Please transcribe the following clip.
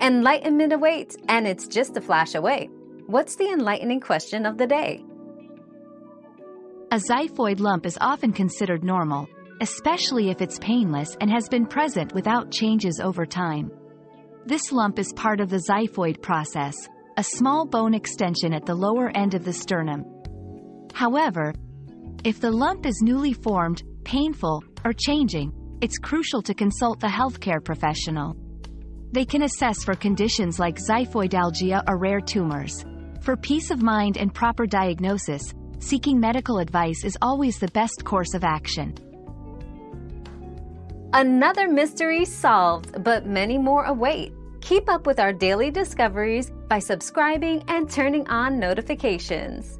Enlightenment awaits, and it's just a flash away. What's the enlightening question of the day? A xiphoid lump is often considered normal, especially if it's painless and has been present without changes over time. This lump is part of the xiphoid process, a small bone extension at the lower end of the sternum. However, if the lump is newly formed, painful, or changing, it's crucial to consult the healthcare professional. They can assess for conditions like xiphoidalgia or rare tumors. For peace of mind and proper diagnosis, seeking medical advice is always the best course of action. Another mystery solved, but many more await. Keep up with our daily discoveries by subscribing and turning on notifications.